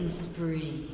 Killing spree.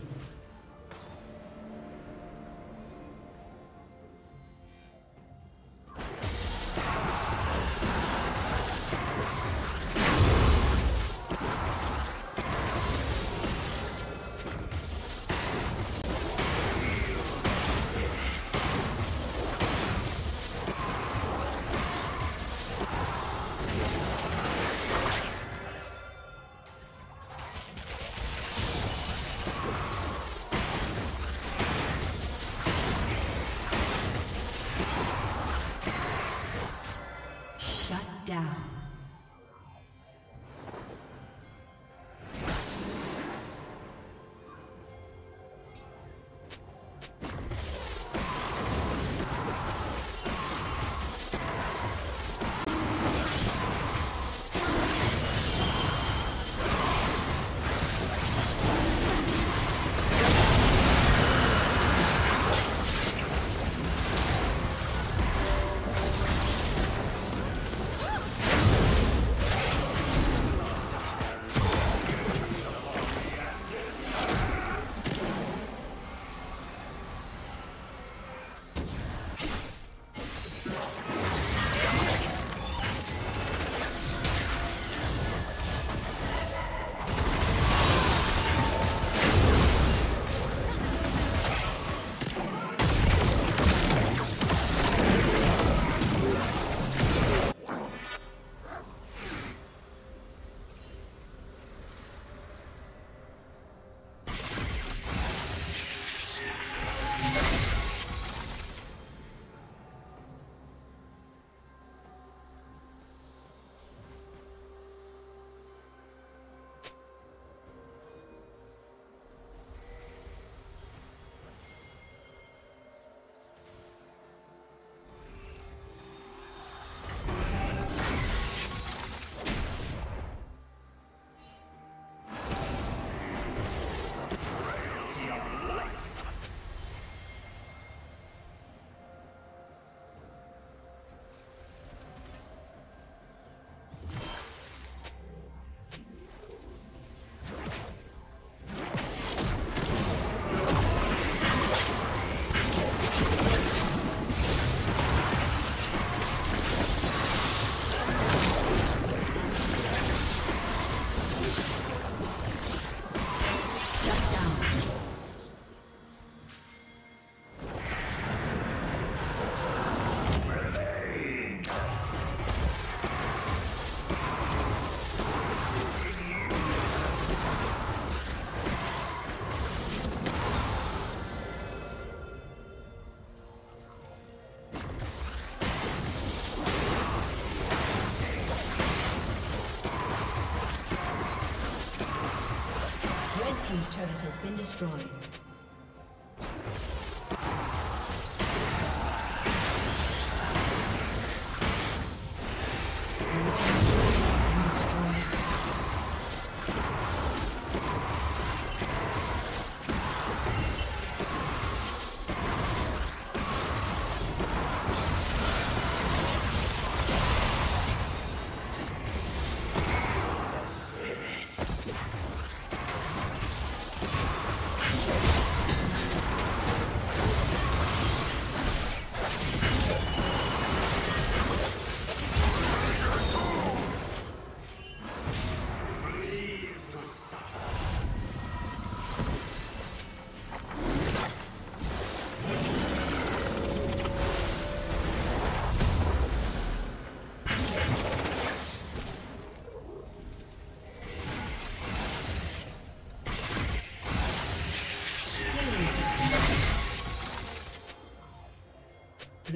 Destroyed.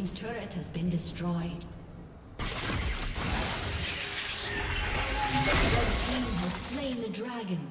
Team's turret has been destroyed. The team has slain the dragon.